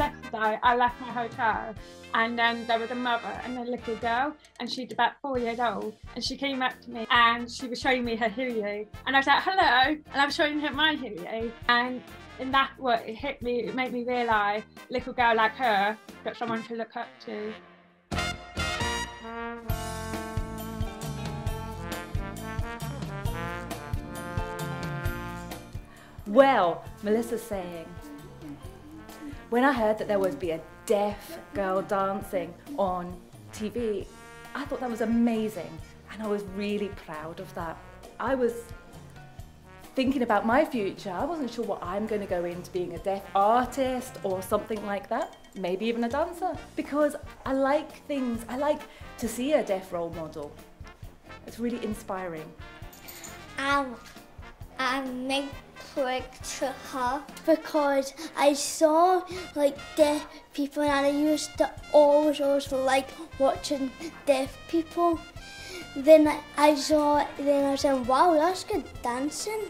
I left my hotel and then there was a mother and a little girl and she's about four years old and she came up to me and she was showing me her Huey and I was like hello and I was showing her my Huey and and that what it hit me it made me realise little girl like her got someone to look up to. Well, Melissa's saying, when I heard that there would be a deaf girl dancing on TV, I thought that was amazing and I was really proud of that. I was thinking about my future. I wasn't sure what I'm going to go into being a deaf artist or something like that, maybe even a dancer, because I like things, I like to see a deaf role model. It's really inspiring. I, I make to because I saw like deaf people and I used to always always like watching deaf people. Then I saw then I said, wow, that's good dancing.